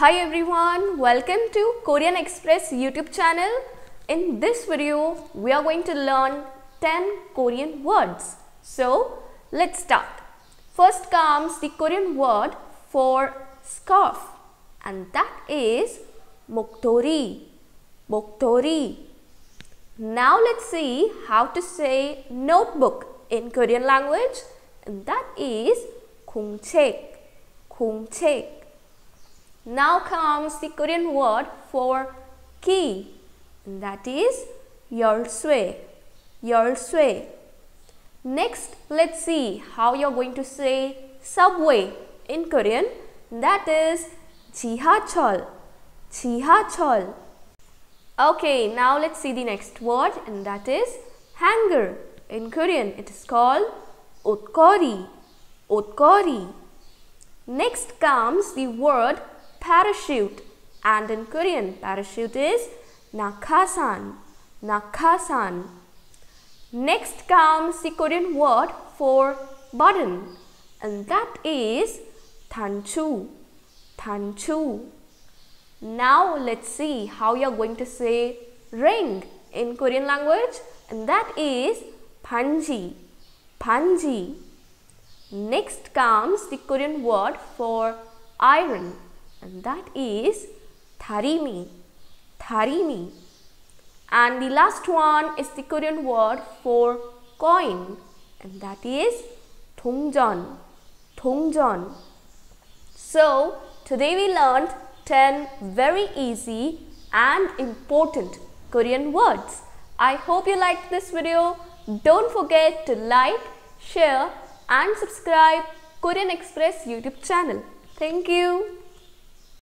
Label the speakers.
Speaker 1: Hi everyone, welcome to Korean Express YouTube channel. In this video, we are going to learn 10 Korean words. So, let's start. First comes the Korean word for scarf and that is 목도리. 목도리. Now let's see how to say notebook in Korean language and that is 공책. 공책. Now comes the Korean word for key and that is 열쇠. 열쇠. Next, let's see how you're going to say subway in Korean. That is 지하철. 지하철. Okay, now let's see the next word and that is hanger. In Korean, it is called 옷걸이. 옷걸이. Next comes the word parachute and in Korean parachute is nakhasan. Nakhasan. Next comes the Korean word for button and that is tanchu. Tanchu. Now let's see how you're going to say ring in Korean language and that is panji. Panji. Next comes the Korean word for iron and that is tharimi. Tharimi. And the last one is the Korean word for coin and that is 동전. 동전. So, today we learned 10 very easy and important Korean words. I hope you liked this video. Don't forget to like, share and subscribe Korean Express YouTube channel. Thank you.